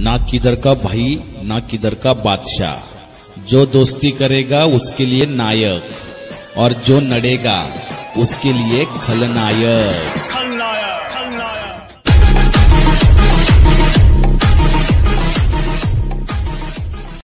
ना किधर का भाई, ना किधर का बादशाह। जो दोस्ती करेगा, उसके लिए नायक। और जो नड़ेगा, उसके लिए खलनायक।